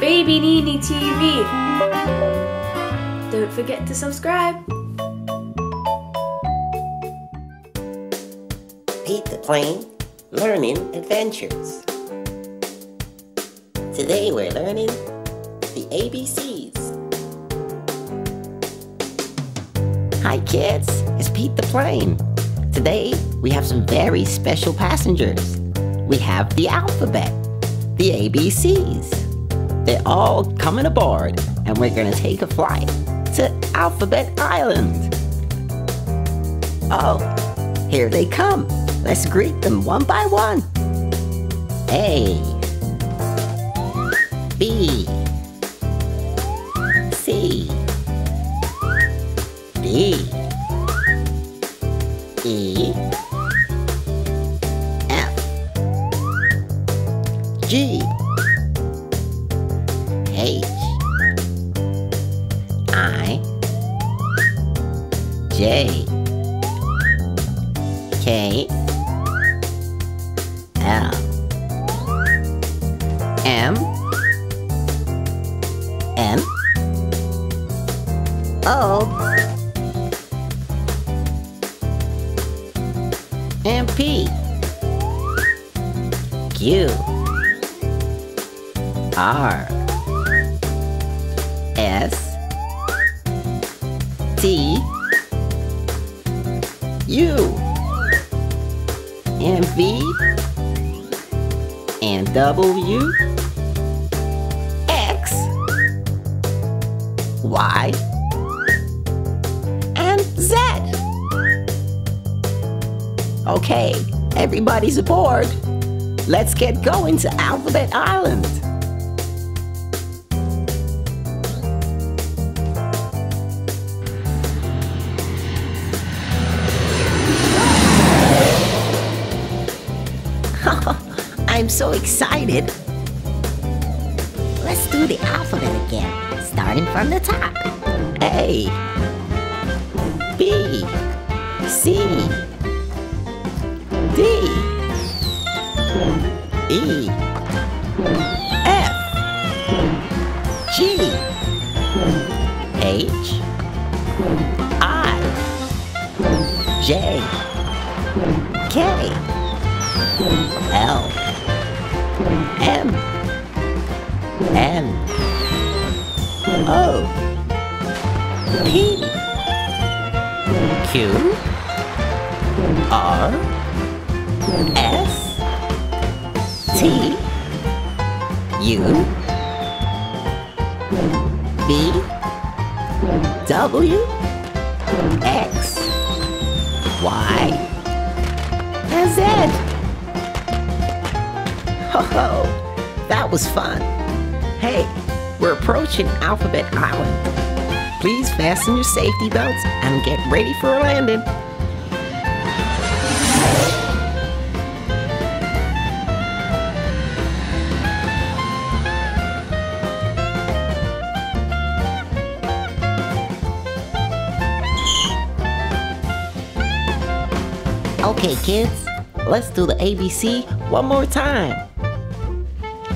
Baby Nini TV. Don't forget to subscribe. Pete the Plane Learning Adventures. Today we're learning the ABCs. Hi kids, it's Pete the Plane. Today we have some very special passengers. We have the alphabet, the ABCs. They're all coming aboard and we're gonna take a flight to Alphabet Island. Oh, here they come. Let's greet them one by one. A B C D E F G J K. L. M. N O. And P. Q. R. S. T U and V and W X Y and Z. Okay, everybody's aboard. Let's get going to Alphabet Island. So excited. Let's do the alphabet again, starting from the top. A, B, C, D, E, F, G, H, I, J, K, L, M, N, O, P, Q, R, S, T, U, V, W, X, Y, Ho ho! That was fun. Hey, we're approaching Alphabet Island. Please fasten your safety belts and get ready for a landing. Okay, kids, let's do the ABC one more time.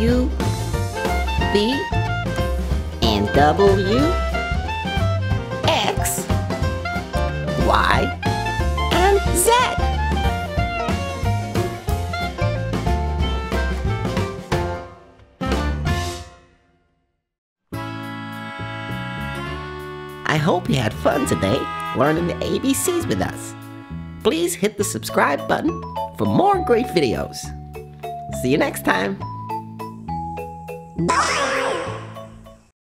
U V and W X Y and Z. I hope you had fun today learning the ABCs with us. Please hit the subscribe button for more great videos. See you next time. Bye.